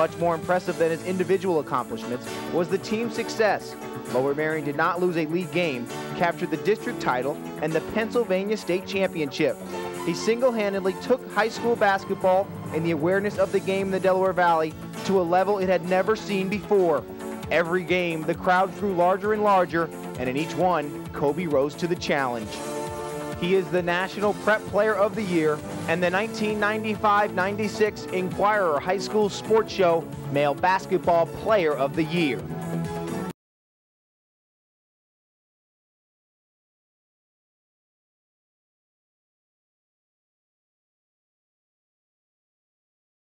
much more impressive than his individual accomplishments was the team success. Lower Merion did not lose a league game, captured the district title and the Pennsylvania State Championship. He single-handedly took high school basketball and the awareness of the game in the Delaware Valley to a level it had never seen before. Every game, the crowd grew larger and larger, and in each one, Kobe rose to the challenge. He is the National Prep Player of the Year and the 1995-96 Inquirer High School Sports Show Male Basketball Player of the Year.